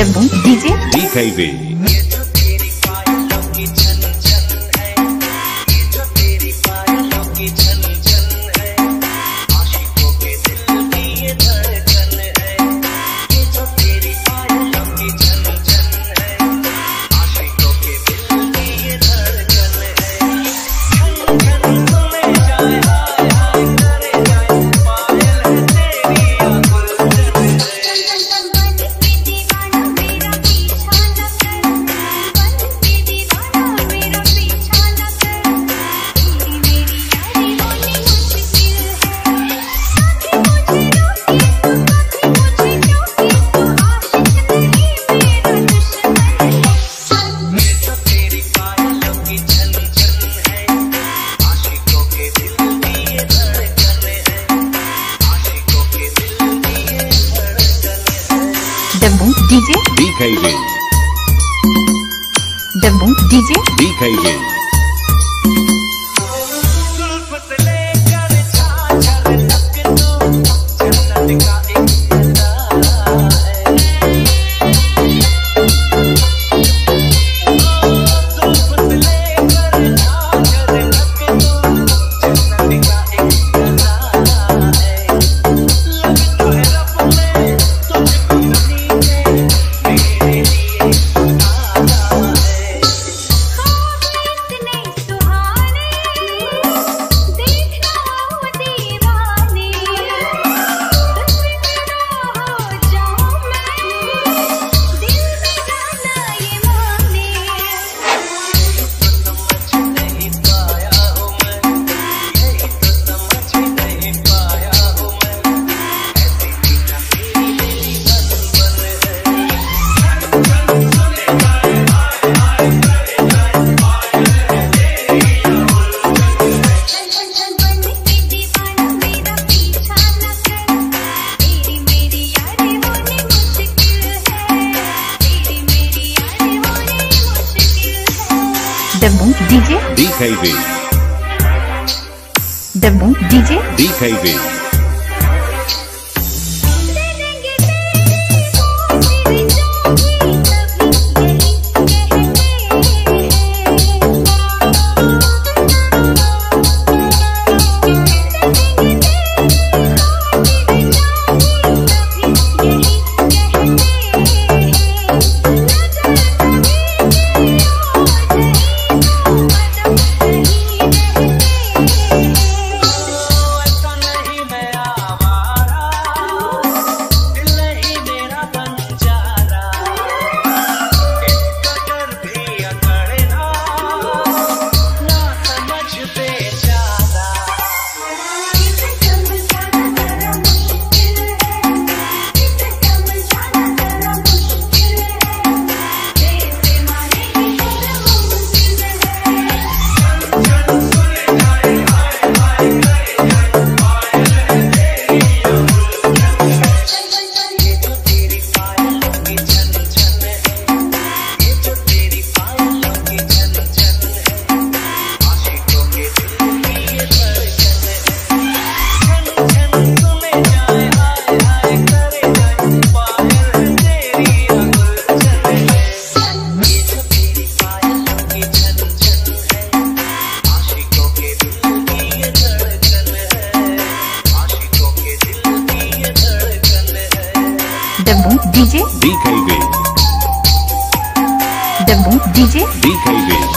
Debut DJ DKV. Debut DJ DKV. Debut DJ DKV. Dabangg DJ DKV Dabangg DJ DKV Debut DJ DKV. Debut DJ DKV.